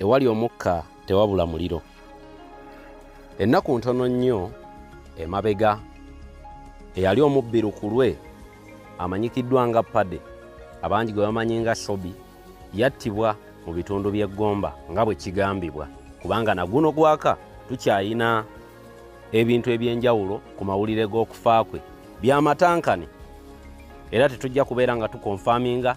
ewali omukka tewabula muliro. Ennaku ntono nnyo emabega eyali omubbiru ku lwe amanyikiddwa nga pade abangi gwe bamanyi nga sobi yattibwa mu bitundu by'eggomba nga bwe kigambibwa. Kubanga naguno gwaka tukyayina ebintu ebyenjawulo ku mawulire g'okufa kwe. Byamatankane era tetujja kubeera nga tukonfaminga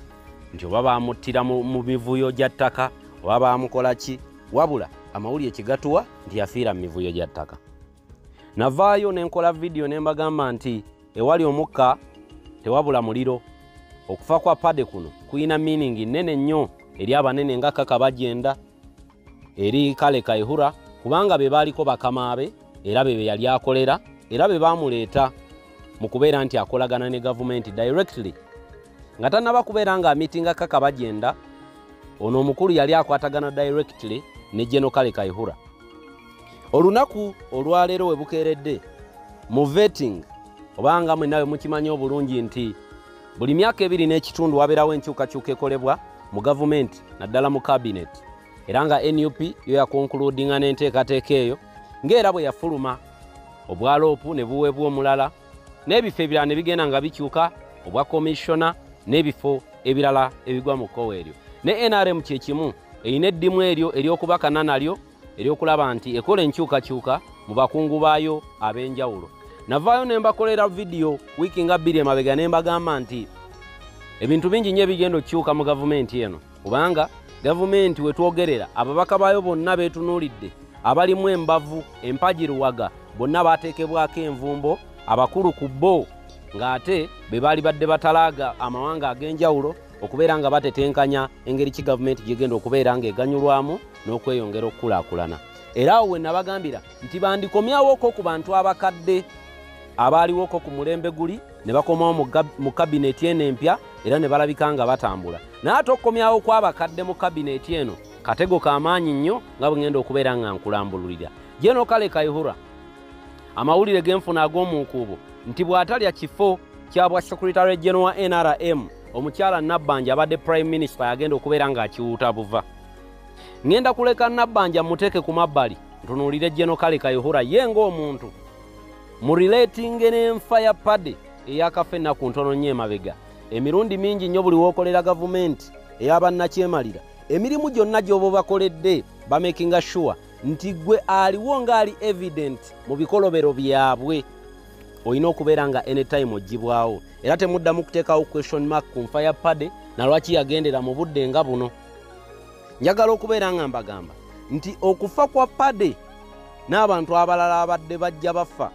nti oba bamuttira mu mivuyo gya ttaka oba bamukola ki? Wabula amawulire kigatuwa nti yafiira mu mivuyo gya ttaka. Navaayo ne nkola vidiyo ne mbagamba nti ewali omukka tewabula muliro. Okufa kwa pade kuno kuyina miiningi nnene nnyo eri abanene nga kaka bajenda eri kale kaihura kubanga be baaliko bakamaabe era be be yali akolera era be baamuleeta mu kubeera nti akolagana ne gavumenti directly. Nga tannaba kubeera nga amitinga kaka bajenda ono omukulu yali akwatagana directly ne geno kale kaihura. Olunaku olwaleero we bukeeredde mu vetting obanga mwe nawe mukimanyi obulungi nti buli myaka ebiri n'ekitundu wabeerawo enkyukakyuka ekolebwa mu gavumenti naddala mu kabineti era nga nup yo yakonkuludinga n'enteekateeka eyo ng'era bwe yafuluma obwaloopu ne buweebwa omulala n'ebifo ebirala ne bigenda nga bikyuka obwa komishona n'ebifo ebirala ebigwa mu kkowa eryo ne nrm kyekimu erina eddimu eryo eryokubakana nalyo eryokulaba nti ekola enkyukakyuka mu bakungu baayo ab'enjawulo. Navaayo ne mbakolera vidiyo wiiki nga bbiri emabega ne mbagamba nti ebintu bingi nnyo ebigenda okukyuka mu gavumenti eno kubanga gavumenti we twogerera ababaka baayo bonna beetunuulidde abalimu embavu empagiruwaga bonna baateekebwako envumbo abakulu ku bo ng'ate be baali badde batalaaga amawanga ag'enjawulo okubeera nga batetenkanya engeri ki gavumenti gyegenda okubeera ng'eganyulwamu n'okweyongera okukulaakulana. Era awo we nabagambira nti bandikomyawoko ku bantu abakadde abaaliwoko ku mulembe guli ne bakomawo mu kabineti eno empya era ne balabika nga batambula. Naye ate okukomyawo kw'abakadde mu kabineti eno katego k'amaanyi nnyo nga bwe ngenda okubeera nga nkulambululira. Jeno kale kaihura amawulire g'enfuna ag'omunkuubo nti bw'atalya kifo kya bwa sekuritary general wa nrm omukyala nabbanja abadde prime minister yagenda okubeera ng'akiwuuta buva. Ŋŋenda kuleka nabbanja muteeke ku mabbali ntunuulire jeno kale kaihura ye ng'omuntu. Murileetinge n'enfa ya pade eyakafa ennaku ntono nnyo emabega. Emirundi mingi nnyo buli wookolera gavumenti ey'abannakyemalira emirimu gyonna gy'oba bakoledde bamakinga sure nti gwe aliwo ng'ali evident mu bikolobero byabwe olina okubeera nga anytime oggibwawo era temuddamu kuteekawo question mark ku nfa ya pade nalwaki yagendera mu budde nga buno? Njagala okubeera nga mbagamba nti okufa kwa pade n'abantu abalala abadde bajja bafa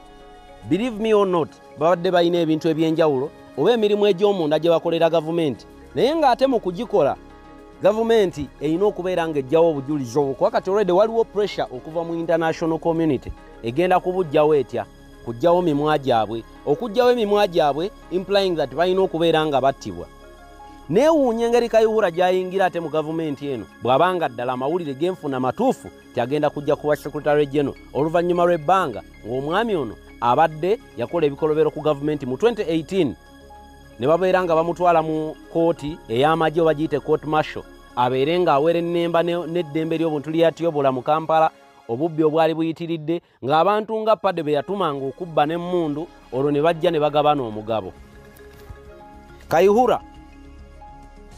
believe me or not babadde balina ebintu ebyenjawulo oba emirimu egy'omunda gye bakolera gavumenti. Naye ng'ate mu kugikola gavumenti erina okubeera ng'ejjawo obujulizi obwo kuba kati olwedde waliwo pressure okuva mu international community egenda kubujjawo etya kujjawo mimwa gyabwe okujjawo emimwa gyabwe implying that balina okubeera nga battibwa. Neewuunya engeri kayihura gyayingira ate mu gavumenti eno bw'abanga ddala amawulire genfuna matuufu tyagenda kujja kuwa secretary general oluvannyuma lw'ebbanga ng'omwami ono abadde yakola ebikolobero ku gavumenti mu 2018 ne babeera nga bamutwala mu kooti ey'amagye oba giyite court marshal abeere ng'awera ennemba n'eddembe ly'obuntu lyeyatyobola mu kampala obubbi obwali buyitiridde ng'abantu nga padde be yatumanga okubba n'emmundu olwo ne bajja ne bagabana omugabo kayihura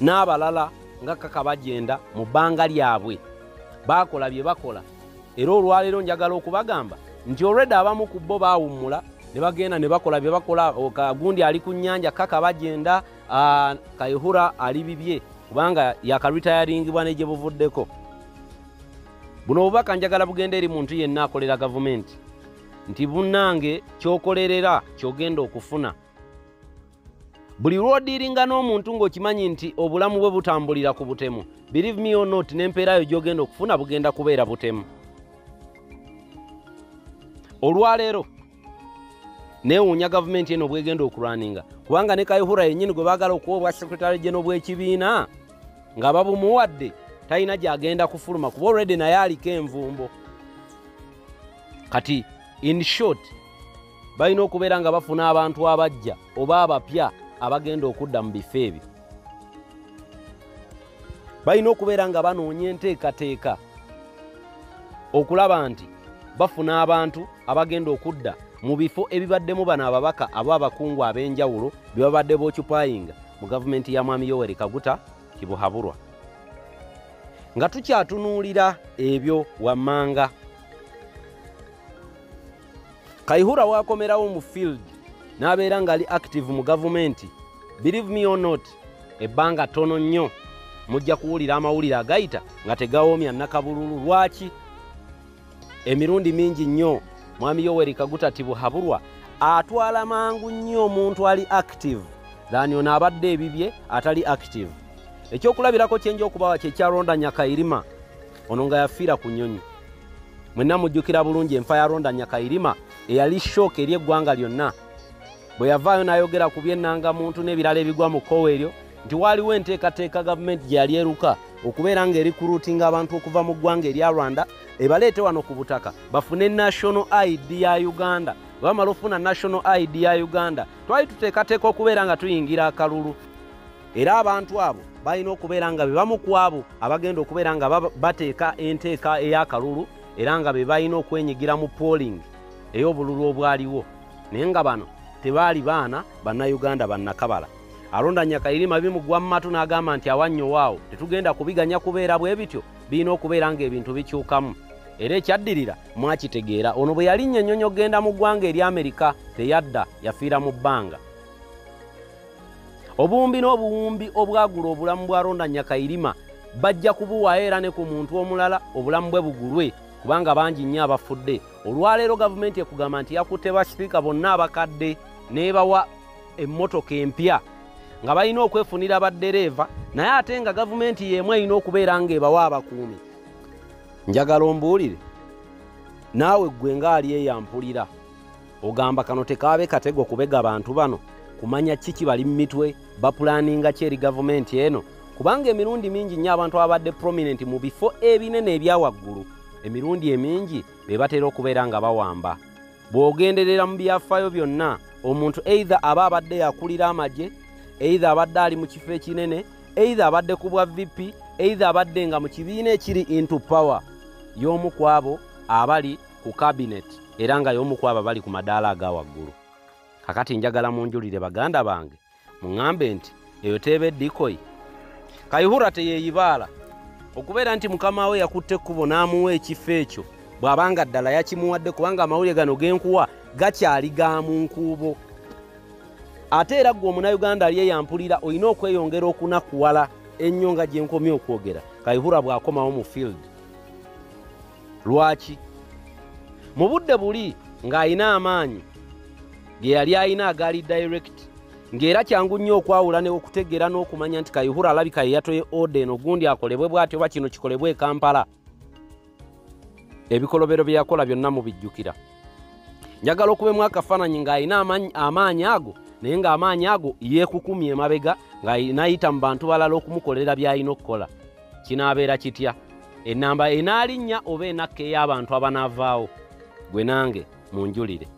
n'abalala nga kaka bajenda mu bbanga lyabwe. Baakola bye bakola era olwaleero njagala okubagamba nti olwedde abamu ku bo baawummula ne bagenda ne bakola bye bakola kagundi ali ku nnyanja kaka bajenda kayihura ali bibye kubanga yakaritayaringibwa ne gye buvuddeko buno obubaka njagala bugenda eri muntu yenna akolera gavumenti. Nti bunnange kyokolerera kyogenda okufuna. Buli lwodiiringa n'omuntu ng'okimanyi nti obulamu bwe butambulira ku butemu believe me or not n'empeerayo gy'ogenda okufuna bugenda kubeera butemu. Olwaleero neewuunya gavumenti eno bwegenda okulwaninga kubanga ne kayihura yennyini gwe baagala okuwa obwa sekretary geno bw'ekibiina nga babumuwadde talina gyagenda kufuluma kuba olwedde naye aliko envumbo. Kati in short balina okubeera nga bafuna abantu abajja oba abapya abagenda okudda mu bifo ebyo. Balina okubeera nga banoonya enteekateeka okulaba nti bafuna abantu abagenda okudda mu bifo ebibaddemu bano ababaka abo abakungu ab'enjawulo bye babadde boocupayinga mu gavumenti ya mwami yoweri kaguta kibuhabulwa nga tukyatunuulira ebyo wammanga kaihura waakomerawo mu field n'abeera ng'ali active mu gavumenti believe me or not ebbanga ttono nnyo mujja kuwulira amawulire agayita nga tegawoomya nakabululu lwaki emirundi mingi nnyo mwami yoweri kaguta tibuhabulwa atwala mangu nnyo omuntu ali active dhani ono abadde ebibye atali active ekyokulabirako kyenja okubawa kyekyalonda nyakairima ono nga yafiira ku nyonyi mwenna mujjukira bulungi enfa ya ronda nyakairima eyali shooka eri eggwanga lyonna. Bwe yavaayo n'ayogera ku byennanga muntu n'ebirala ebigwa mu kkowa eryo nti waaliwo enteekateeka gavumenti gye yali eruka okubeera ng'erikuruutinga abantu okuva mu ggwanga erya rwanda ebaleete wano ku butaka bafune national id ya uganda. Bwe bamala ofuna national id ya uganda. Twali tuteekateeka okubeera nga tuyingira akalulu era abantu abo balina okubeera nga be bamu ku abo abagenda okubeera nga bateeka enteeka ey'akalulu era nga be balina okwenyigira mu polling ey'obululu obwaliwo. Naye nga bano tebaali baana bannayuganda bannakabala. Alonda nyakairima bimugwa mu matu n'agamba nti awannyowaao tetugenda kubiganya kubeera bwe bityo birina okubeera ng'ebintu bikyukamu. Era ekyaddirira mwakitegeera. Ono bwe yali nnyonnyonyi okgenda mu ggwanga eri amerika teyadda yafiira mu bbanga obuwumbi n'obuwumbi obwagula obulamu bwa ronda nyakairima bajja kubuwaayo era ne ku muntu omulala obulamu bwe bugulwe kubanga bangi nnyo abafudde. Olwaleero gavumenti ekugamba nti yakutte basirika bonna abakadde n'ebawa emmotoka empya nga balina okwefunira baddereeva naye ate nga gavumenti y'emu erina okubeera ng'ebawa abakuumi. Njagala ombuulire naawe ggwe ngaali eyampulira. Ogamba kano tekaabe katego kubega bantu bano kumanya kiki bali mu mitwe bapulaninga ki eri gavumenti eno kubanga emirundi mingi nnyo abantu abadde prominent mu bifo ebinene ebyawaggulu emirundi emingi be batera okubeera nga bawamba. Bw'ogenderera mu byafaayo byonna omuntu eitha aba abadde yakulira amagye eitha abadde ali mu kifo ekinene eitha abadde ku bwa vp eitha abadde nga mu kibiina ekiri into power. Y'omu ku abo abali ku cabinet era nga y'omu ku abo abali ku madaala aga waggulu. Kakati njagala munjulire baganda bange muŋŋambe nti eyo teeba eddikoyi. Kayihura teyeeyibaala okubeera nti mukama we yakutte ekkubo n'amuwa ekifo ekyo bw'abanga ddala yakimuwadde kubanga amawulire gano genkuwa gakyali ga mu nkuubo. Ate era ggwe omunayuganda ali eyampulira olina okweyongera okunakuwala ennyo nga gye nkomye okwogera. Kayihura bw'akomawo mu field. Lwaki? Mu budde buli ng'alina amaanyi ge yali alina agaali direct ng'era kyangu nnyo okwawula okutegeera n'okumanya nti kayihura alabika ye yatoye oda eno gundi akolebwe bw'atyo oba kino kikolebwe e kampala. Ebikolobero bye yakola byonna mubijjukira. Njagala okubemu akafaananyi ng'alina amaanyi ago naye ng'amaanyi ago yeekukumye emabega ng'anayita mu bantu balala okumukolera by'alina okukola. Kinaabeera kitya? Enamba enaalinnya oba enakka ey'abantu abanaavaawo gwe nange munjulire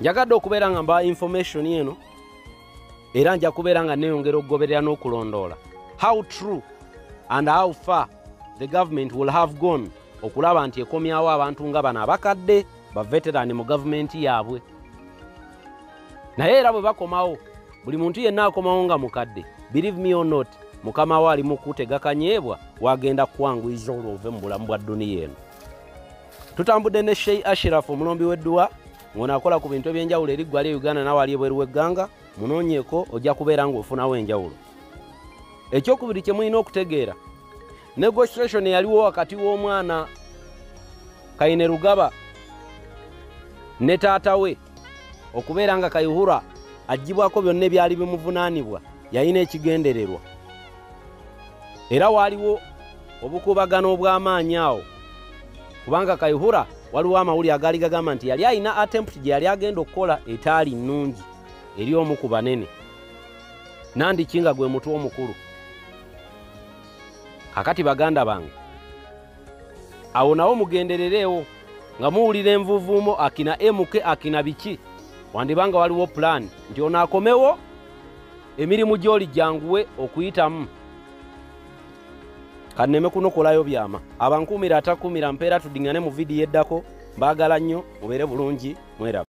njagadde okubeera nga mba information eno era nja kubeera nga neeyongera okugoberera n'okulondoola. How true and how far the government will have gone okulaba nti ekomyawo abantu nga bano abakadde baveterani mu gavumenti yaabwe. Naye era bwe bakomawo buli muntu yenna akomawo nga mukadde believe me or not mukama we ali mu kutegakanyeebwa wagenda kuwanguyiza olwove mu bulamu bwa duniya eno. Tutambudde ne shei ashirafu omulombi w'edduwa ng'onaakola ku bintu ebyenjawulo eri ggwali e uganda nawe ali ebweru w'egganga munoonyeeko ojja kubeera ng'ofunawo enjawulo. Ekyokubiri kye mulina okutegeera negotiation eyaliwo wakati w'omwana kayine rugaba ne taata we okubeera nga kayihura agibwako byonna ebyali bimuvunaanibwa yalina ekigendererwa. Era waaliwo obukuubagano obw'amaanyi awo kubanga kayihura waliwo amawuli agaali gagamba nti yali alina attempt gye yali agenda okukola etaali nnungi eri omu ku banene. Nandiki nga gwe mutwe omukulu. Kakati baganda bange awo nawo mugenderereewo nga muwulira envuuvuumo akina emuke akina biki? Wandibanga waliwo pulaani nti ono akomewo emirimu gy'oli gyanguwe okuyitamu kanneme kunokolayo byama. Abankuumira atakuumira mpeera tudiŋŋane mu vidiyo eddako mbaagala nnyo mubeere bulungi mweraba